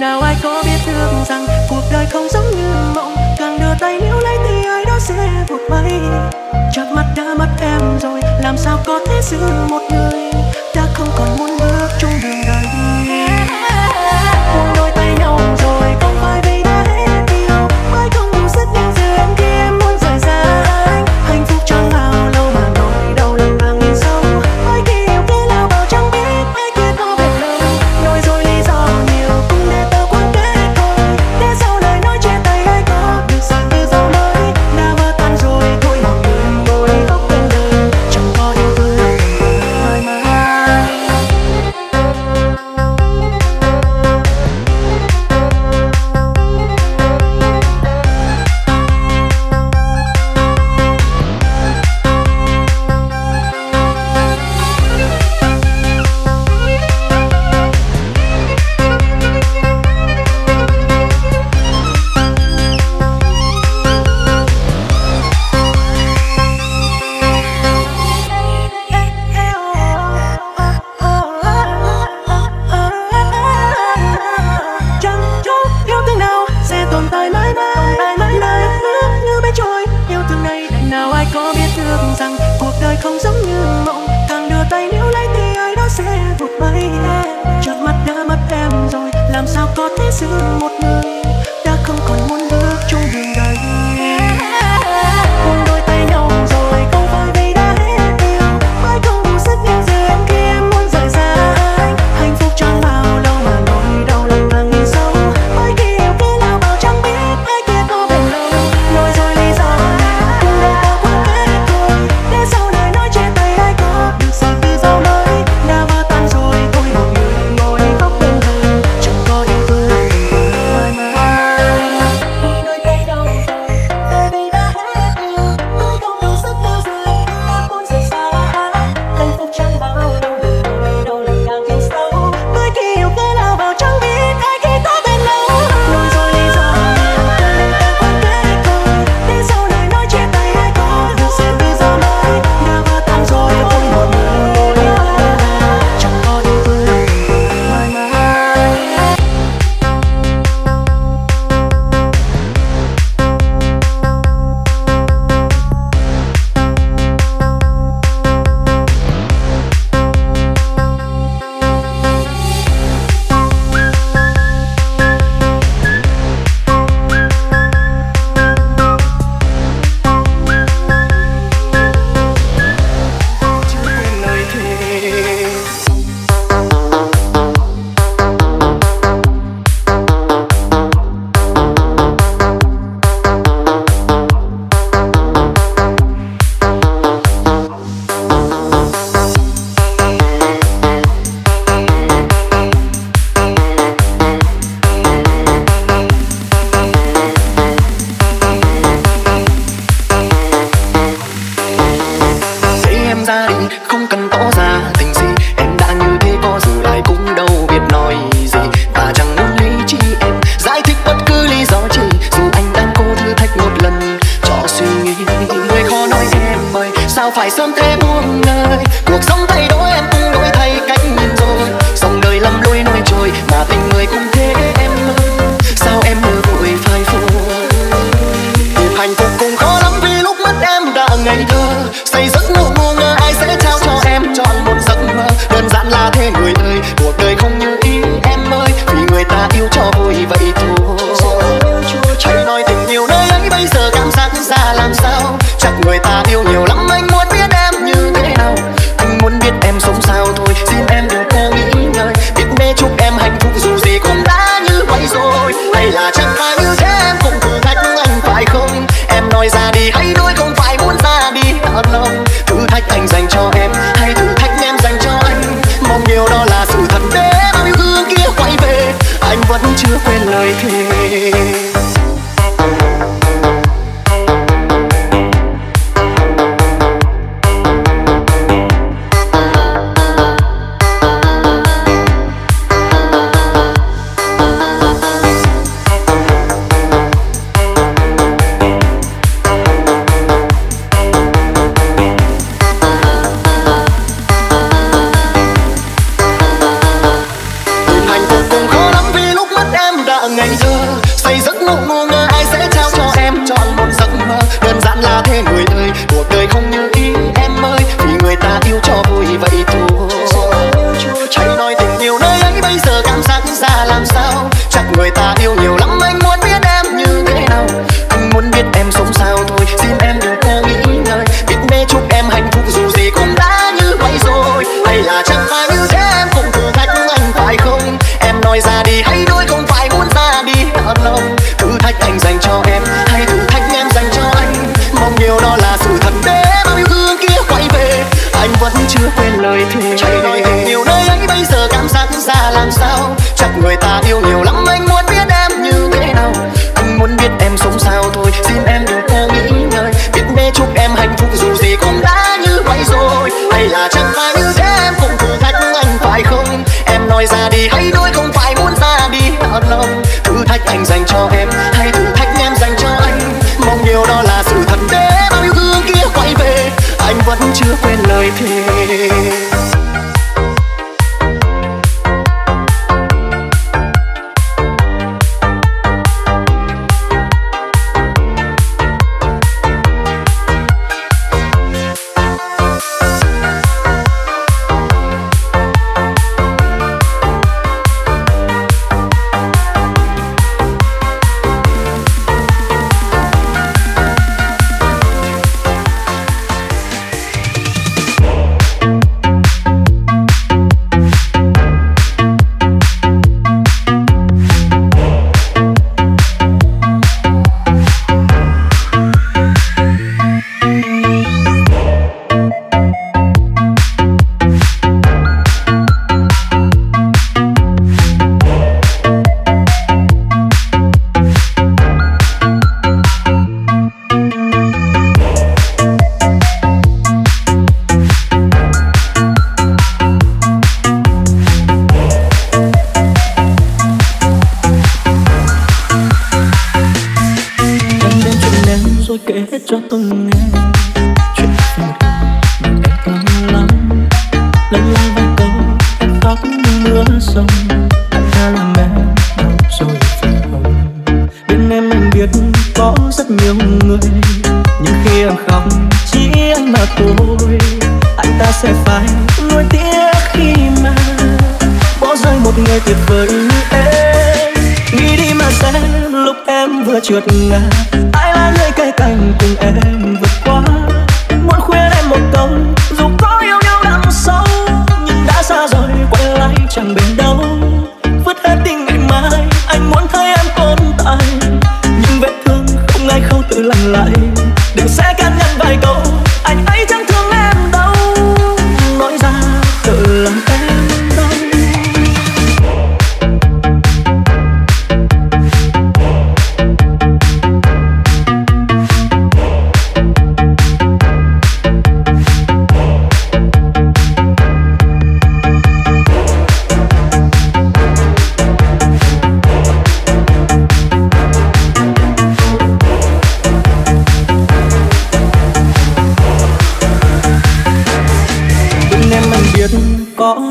nào ai có biết được rằng cuộc đời không giống như mộng, càng đưa tay níu lấy thì ai đó sẽ vụt bay. Chợt mắt đã mất em rồi, làm sao có thể giữ một người? Ta không còn muốn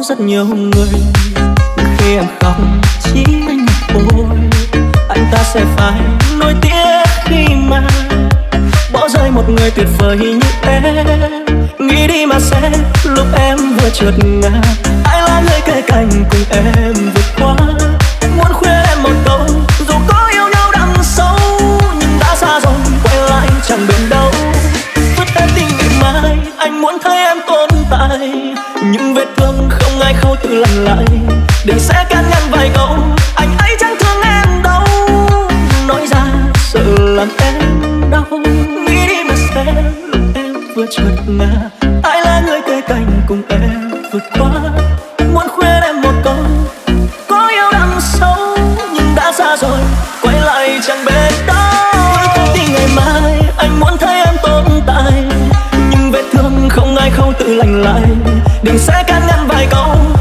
rất nhiều người. Khi em khóc, chỉ anh thôi. anh ta sẽ phải nuối tiếc khi mà bỏ rơi một người tuyệt vời như em. Nghĩ đi mà sẽ lúc em vừa trượt ngã, ai là người kề cạnh cùng em vượt qua? Muốn khuyên em một câu, dù có yêu nhau đằng sâu nhưng đã xa rồi, quay lại chẳng bên đâu. Vứt em tình ngày mai, anh muốn thấy tay những vết thương không ai khâu tự lành lại. Đừng sẽ can ngăn vài câu. Anh ấy chẳng thương em đâu. Nói ra sợ làm em đau. Nghĩ đi mà xem em vừa chợt ngã. Ai là người kề cạnh cùng em vượt qua? Muốn khuyên em một câu. Có yêu đằng sâu nhưng đã xa rồi. Quay lại chẳng bên lành lạnh đừng sẽ cắt ngăn vài câu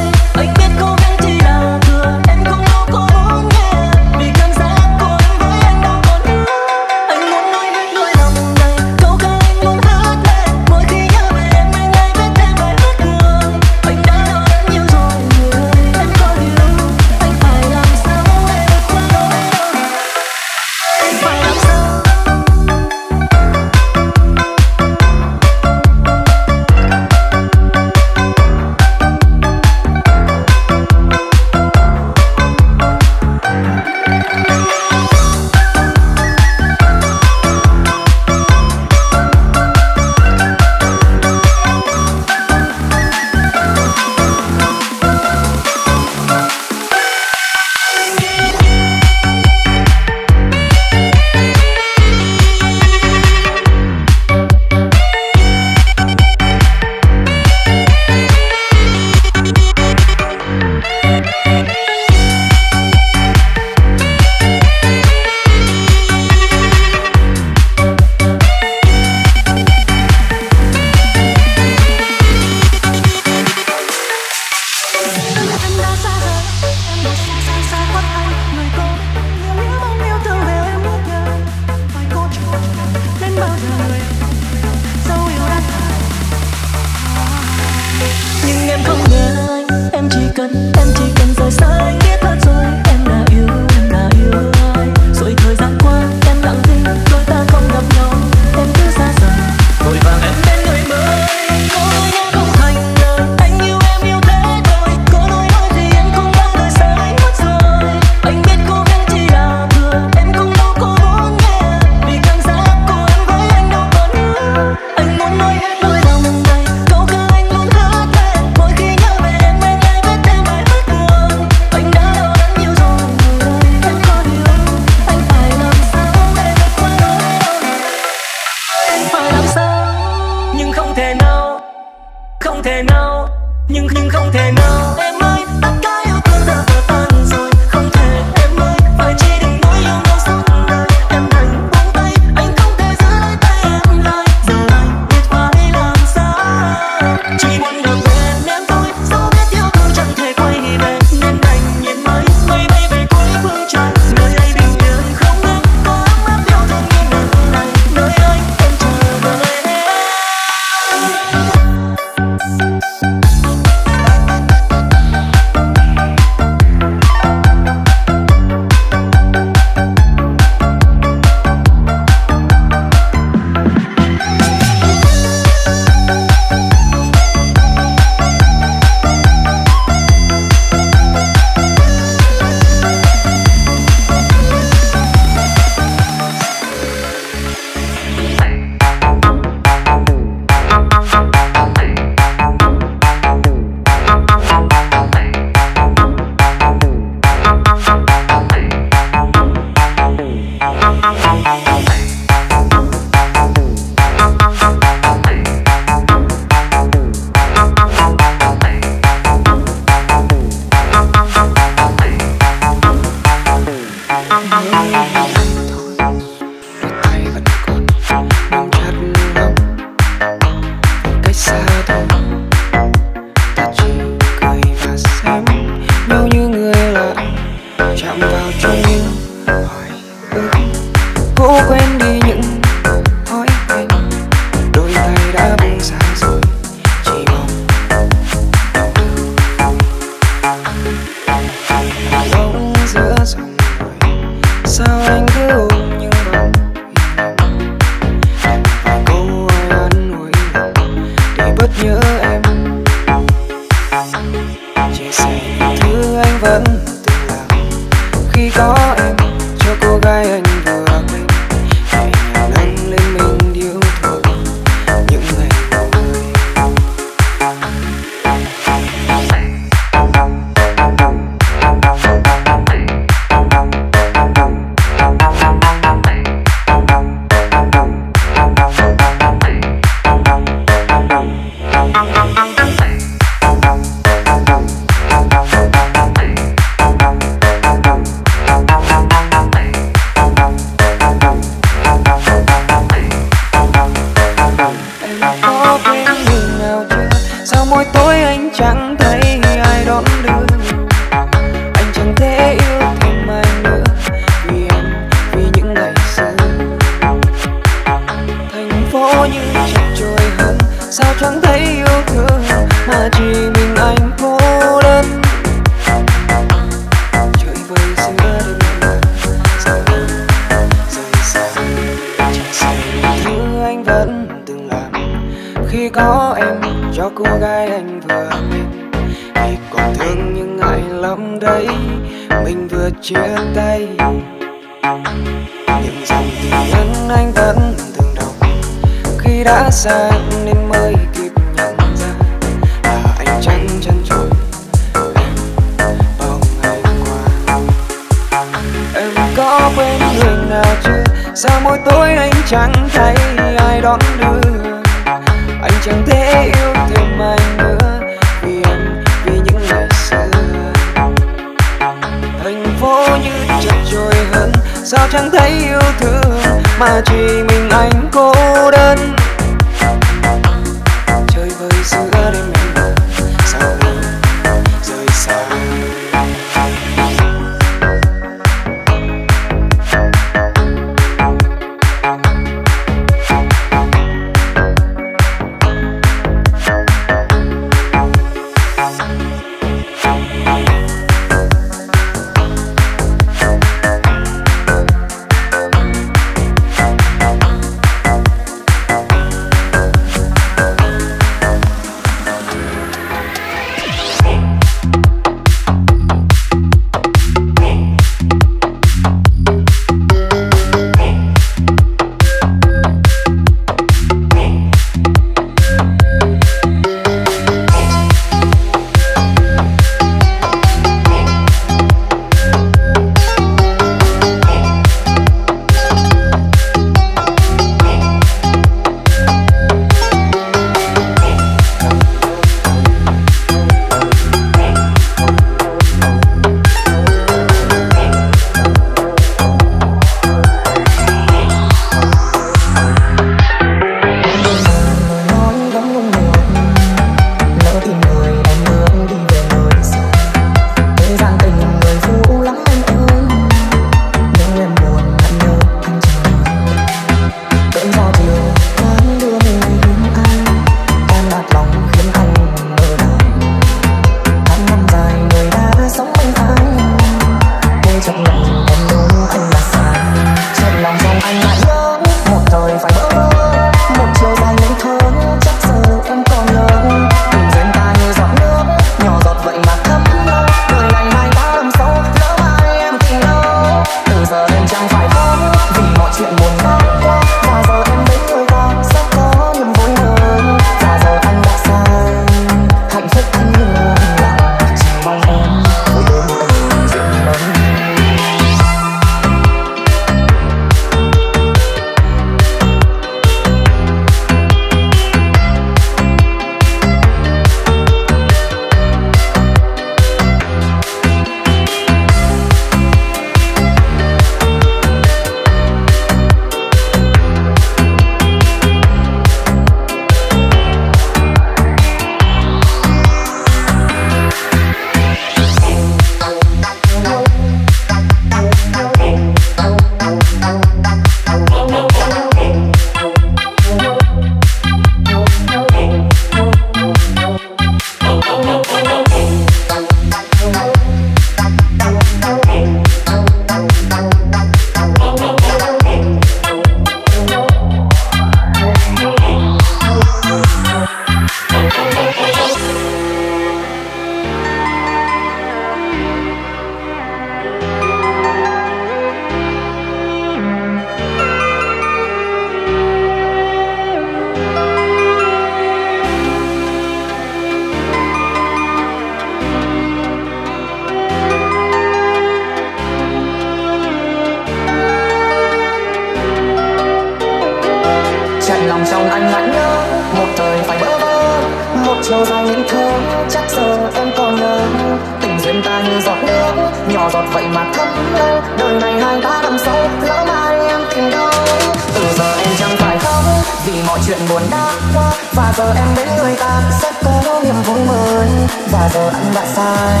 giờ em đến người ta sẽ có niềm vui mới. Và giờ anh đã sai.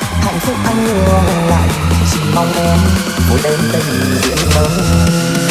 Hạnh phúc anh nhường lại chỉ mong em vui đến tình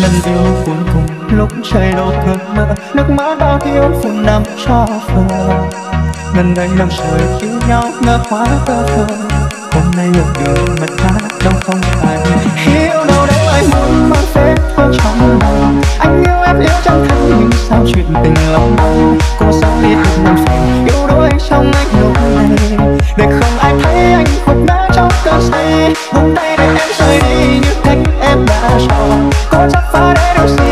lần yêu phun cùng lúc trời đổ cơn mơ nước mắt bao thiếu phun nằm cho vừa lần đây năm trời yêu nhau ngỡ hóa tơ thơ hôm nay một đường mất khác trong không phải. Hiểu đâu đấy ai muốn mang phép thơ trong lòng. Anh yêu em yêu chẳng thấy nhưng sao chuyện tình lòng. Cô sắp đi thật năm phải yêu đôi trong anh lúc này. Để không ai thấy anh khuất đã trong cơn say. Buông tay để em rời đi như cách em đã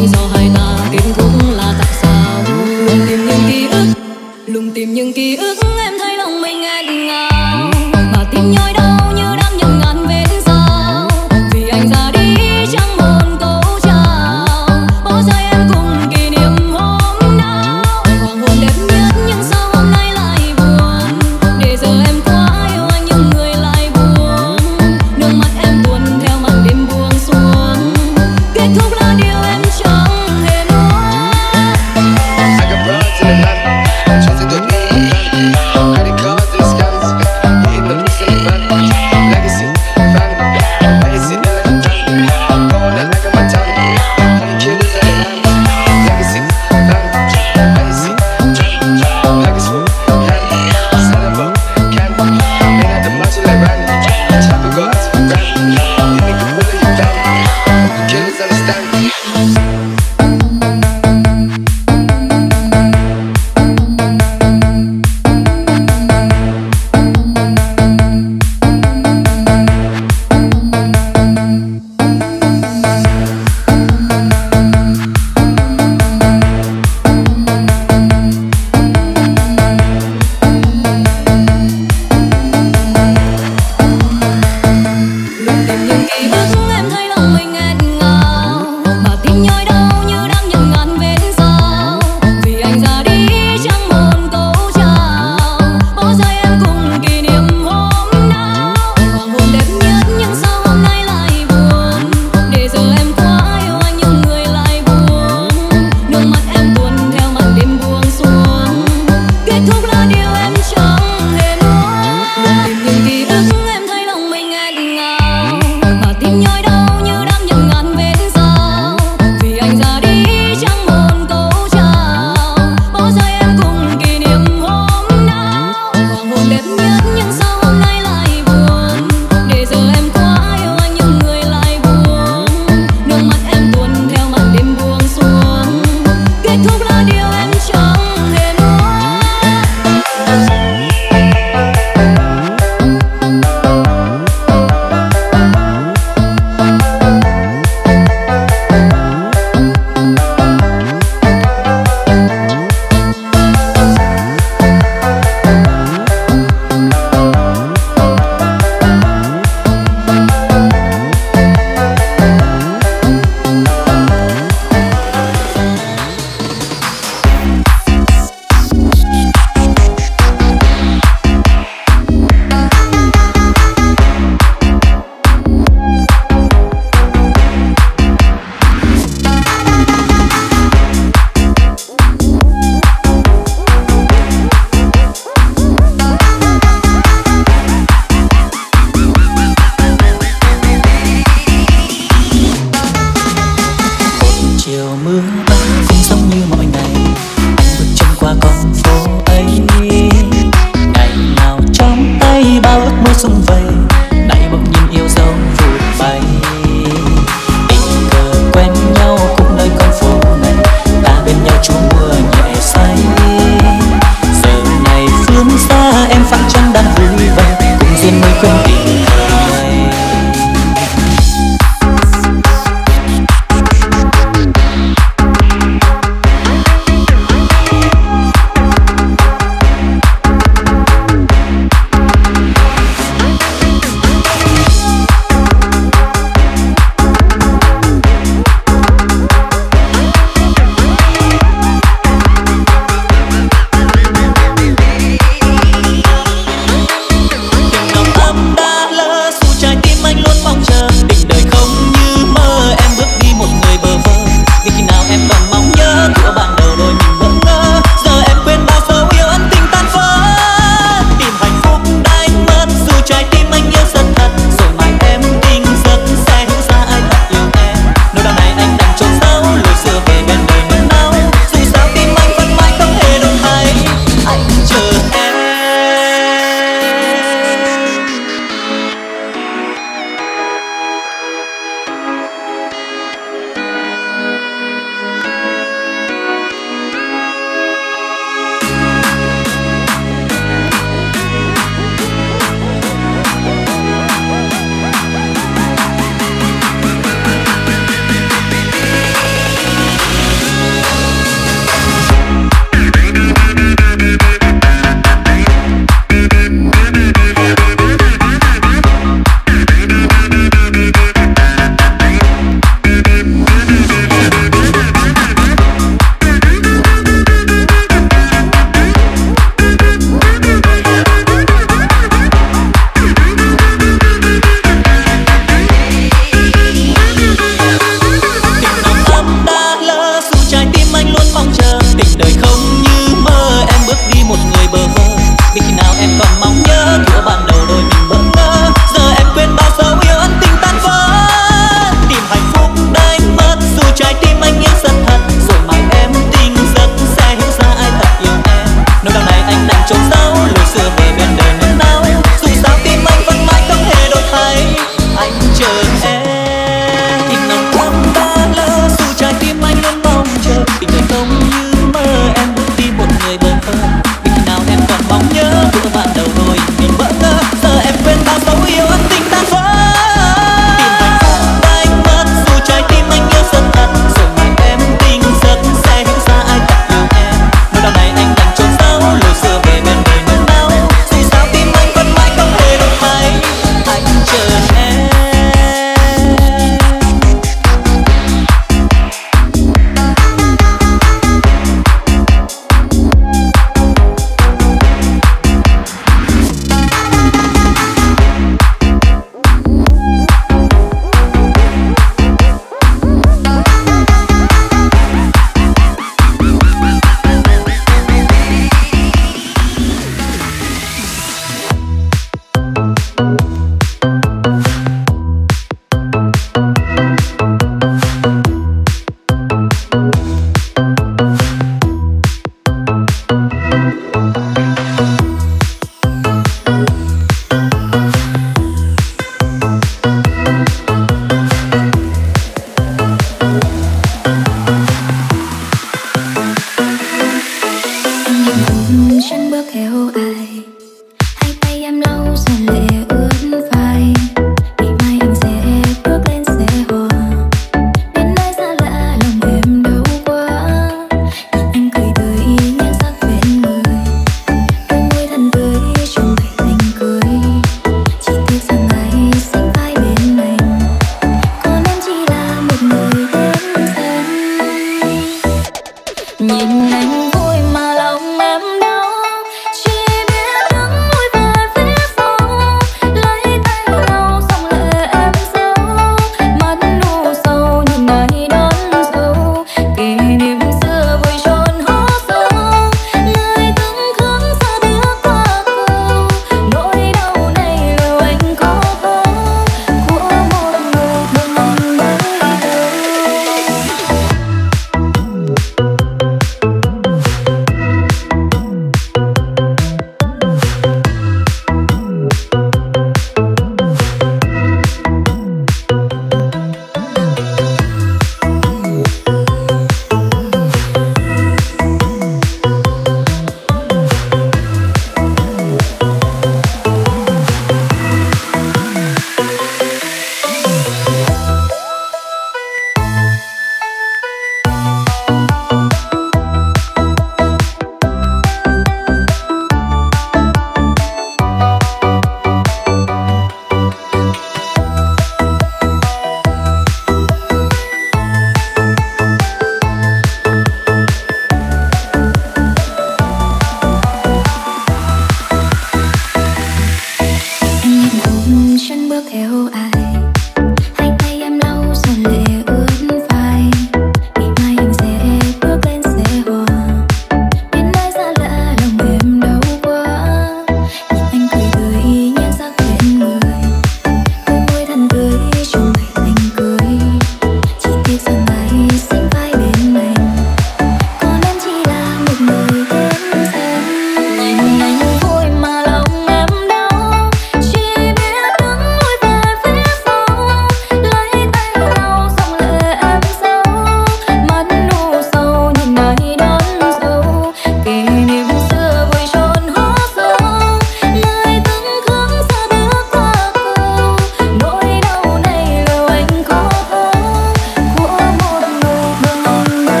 He's on